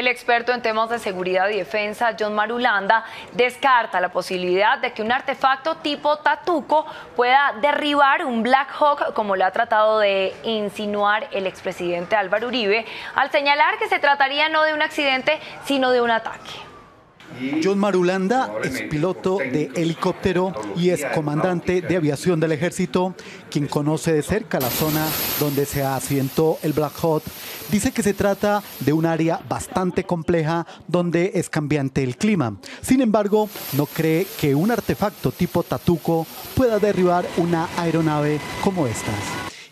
El experto en temas de seguridad y defensa, John Marulanda, descarta la posibilidad de que un artefacto tipo Tatuco pueda derribar un Black Hawk, como lo ha tratado de insinuar el expresidente Álvaro Uribe, al señalar que se trataría no de un accidente, sino de un ataque. John Marulanda es piloto de helicóptero y es comandante de aviación del ejército, quien conoce de cerca la zona donde se accidentó el Black Hawk. Dice que se trata de un área bastante compleja donde es cambiante el clima. Sin embargo, no cree que un artefacto tipo Tatuco pueda derribar una aeronave como estas.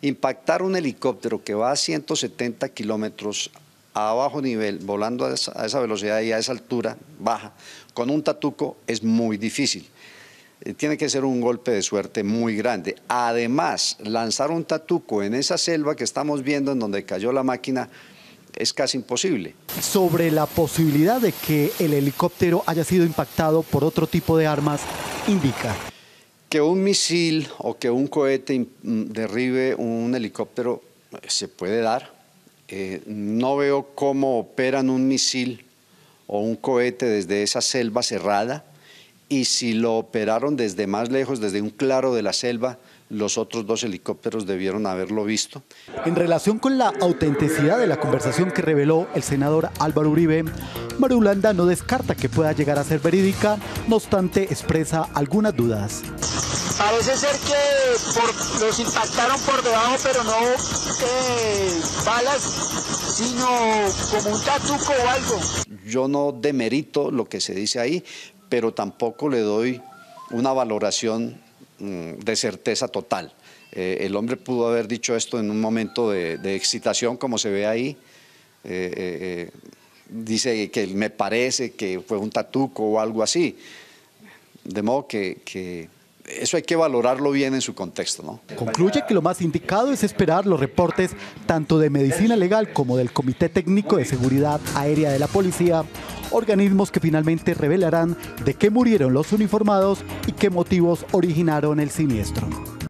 Impactar un helicóptero que va a 170 kilómetros a bajo nivel, volando a esa, velocidad y a esa altura baja, con un tatuco es muy difícil. Eh, tiene que ser un golpe de suerte muy grande. Además, lanzar un tatuco en esa selva que estamos viendo en donde cayó la máquina es casi imposible. Sobre la posibilidad de que el helicóptero haya sido impactado por otro tipo de armas, indica. Que un misil o que un cohete derribe un helicóptero eh, se puede dar, eh, no veo cómo operan un misil o un cohete desde esa selva cerrada y si lo operaron desde más lejos, desde un claro de la selva, los otros dos helicópteros debieron haberlo visto. En relación con la autenticidad de la conversación que reveló el senador Álvaro Uribe, Marulanda no descarta que pueda llegar a ser verídica, no obstante expresa algunas dudas. Parece ser que los impactaron por debajo, pero no eh, balas, sino como un tatuco o algo. Yo no demerito lo que se dice ahí, pero tampoco le doy una valoración mm, de certeza total. Eh, el hombre pudo haber dicho esto en un momento de, excitación, como se ve ahí. Eh, dice que me parece que fue un tatuco o algo así. De modo que eso hay que valorarlo bien en su contexto. ¿no? Concluye que lo más indicado es esperar los reportes tanto de medicina legal como del Comité Técnico de Seguridad Aérea de la Policía, organismos que finalmente revelarán de qué murieron los uniformados y qué motivos originaron el siniestro.